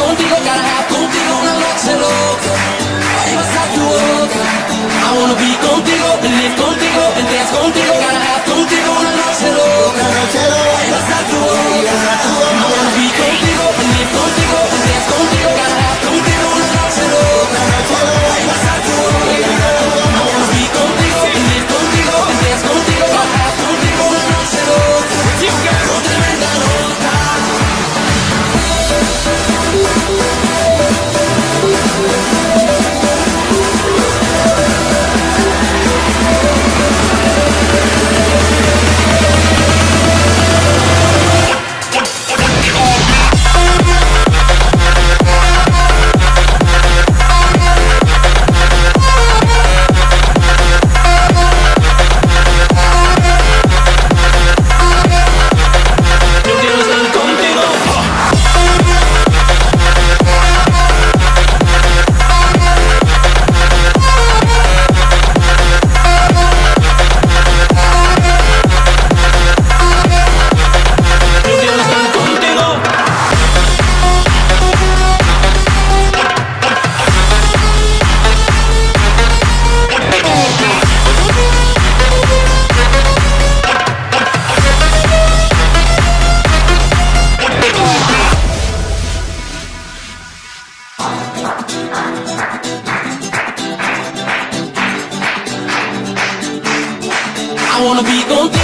contigo, have contigo una noche loca. Ay, vas a tu boca. I wanna be contigo, live contigo, dance contigo. I wanna be gone.